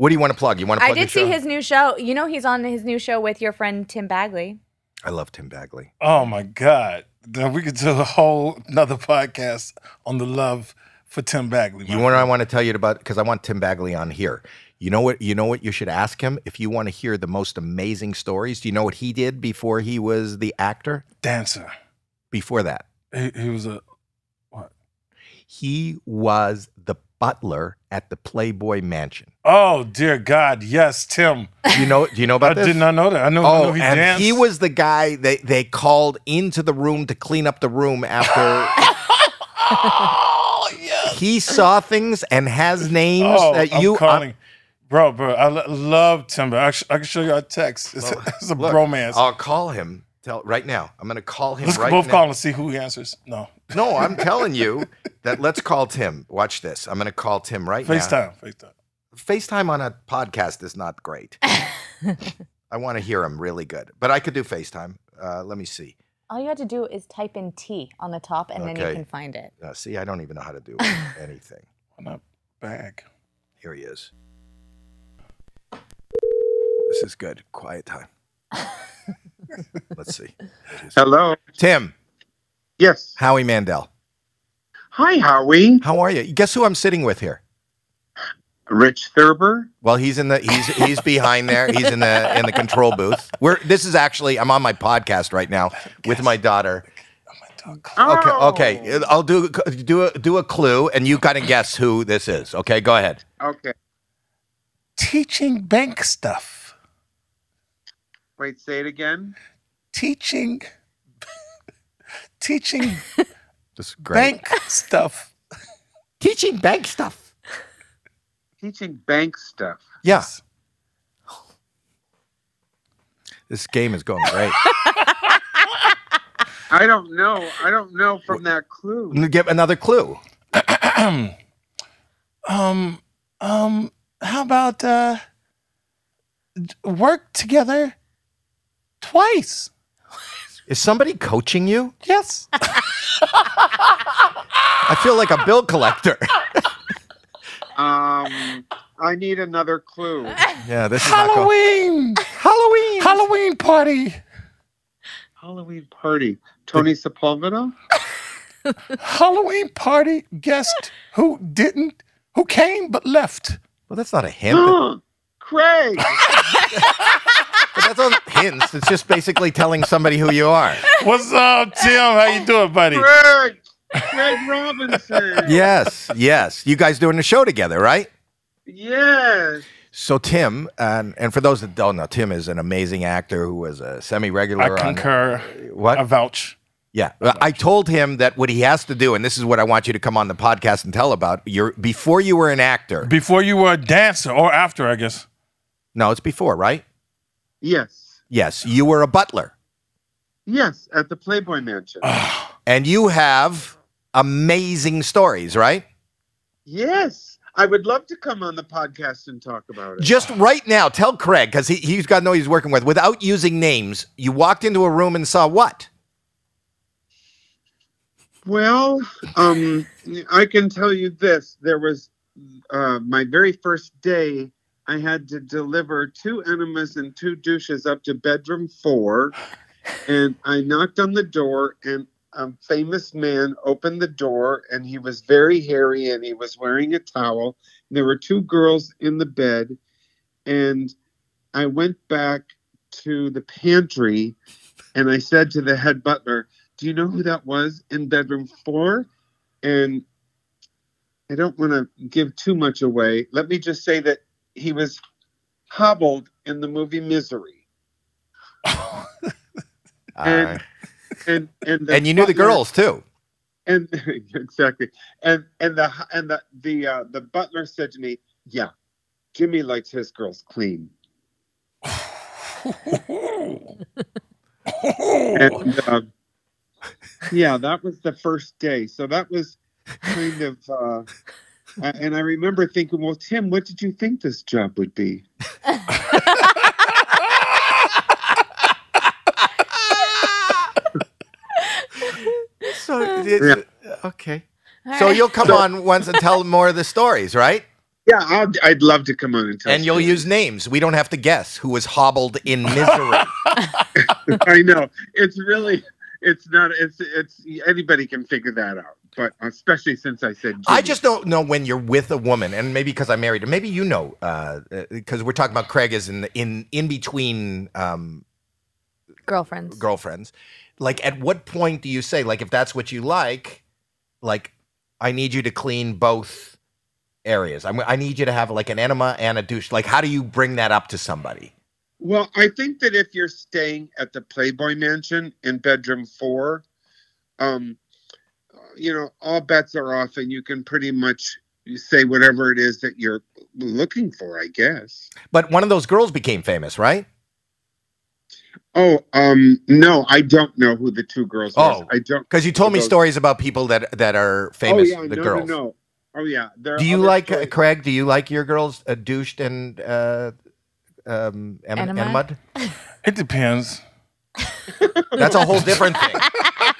What do you want to plug? You want to Plug I did see show? his new show. You know, he's on his new show with your friend Tim Bagley. I love Tim Bagley. Oh my God. We could do a whole another podcast on the love for Tim Bagley. You my want? I want to tell you about because I want Tim Bagley on here. You know what? You know what? You should ask him if you want to hear the most amazing stories. Do you know what he did before he was the actor? dancer. Before that, He, he was a what? he was the butler at the Playboy Mansion. Oh dear God, yes, Tim. You know? Do you know I about this? I did not know that. I know, I know Oh, he and danced. he was the guy they, they called into the room to clean up the room after Oh yes. he saw things and has names Oh, that I'm you uh, calling. bro, bro, I love Timber. I, sh- I can show you our text. It's, a, it's a Look, bromance. I'll call him. Tell right now. I'm going to call him Let's right both now. call and see who he answers. No, No, I'm telling you that let's call Tim. Watch this. I'm going to call Tim right now. FaceTime, FaceTime. FaceTime on a podcast is not great. I want to hear him really good, but I could do FaceTime. Uh, let me see. All you have to do is type in T on the top, and then you can find it. Uh, see, I don't even know how to do anything. Why not bag? Here he is. This is good. Quiet time. Let's see. Hello. Tim, Yes. Howie Mandel. Hi, Howie. How are you? Guess who I'm sitting with here? Rich Thurber. Well, he's in the he's he's behind there. He's in the in the control booth. We're this is actually I'm on my podcast right now with my daughter. Okay, Oh. okay. I'll do do a do a clue, and you kind of guess who this is. Okay, go ahead. Okay. Teaching bank stuff. Wait, say it again. Teaching. teaching This great. bank stuff. Teaching bank stuff. Teaching bank stuff. Yeah. This game is going great. I don't know. I don't know from that clue. Give another clue. um, um, how about uh, work together twice? Is somebody coaching you? Yes. I feel like a bill collector. Um, I need another clue. yeah, this is not. Halloween. Halloween. Halloween party. Halloween party. Tony Sepulveda. Halloween party. Guest who didn't, who came but left. Well, that's not a hint. Craig. but that's not hints. It's just basically telling somebody who you are. What's up, Tim? How you doing, buddy? Craig. Craig Robinson. Yes, yes. You guys doing a show together, right? Yes. So Tim, and and for those that don't know, Tim is an amazing actor who was a semi-regular. I on- concur. What? I vouch. Yeah, I told him that what he has to do, and this is what I want you to come on the podcast and tell about. You're before you were an actor. Before you were a dancer, or after, I guess. No, it's before, right? Yes. Yes, you were a butler, Yes. At the Playboy Mansion. and you have amazing stories, right? Yes. I would love to come on the podcast and talk about it. Just right now, tell Craig because he, he's got to know he's working with. Without using names, you walked into a room and saw what? Well, um, I can tell you this. There was uh, my very first day. I had to deliver two enemas and two douches up to bedroom four, and I knocked on the door, and a famous man opened the door, and he was very hairy, and he was wearing a towel. There were two girls in the bed, and I went back to the pantry, and I said to the head butler, do you know who that was in bedroom four? And I don't want to give too much away. Let me just say that he was hobbled in the movie Misery. Uh, And and the and you knew the girls too. And exactly. And and the and the the uh, the butler said to me, "Yeah, Jimmy likes his girls clean." And uh, yeah, that was the first day. So that was kind of. Uh, a- and I remember thinking, well, Tim, what did you think this job would be? So it's, okay. So you'll come on once and tell more of the stories, right? Yeah, I'll, I'd love to come on and tell. and you'll stories. use names. We don't have to guess who was hobbled in misery. I know it's really, it's not, it's, it's anybody can figure that out, but especially since I said. I just don't know when you're with a woman, and maybe because I'm married, or maybe you know, because we're talking about Craig is in in in between um, Girlfriends. girlfriends. Like, at what point do you say, like, if that's what you like, like, I need you to clean both areas. I'm, I need you to have like an enema and a douche. Like, how do you bring that up to somebody? Well, I think that if you're staying at the Playboy Mansion in bedroom four, um, you know, all bets are off, and you can pretty much say whatever it is that you're looking for. I guess. But one of those girls became famous, right? Oh, um, no, I don't know who the two girls Oh, were. I don't. Because you told me Those- stories about people that that are famous, oh yeah, the no, girls. no, no. Oh yeah. There Do you like uh, stories. Craig? Do you like your girls uh, douched and uh, um, em- Enema? enema? It depends. That's a whole different thing.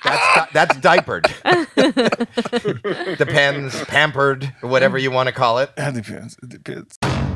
That's that's diapered. Depends, pampered, whatever you want to call it. It depends. It depends.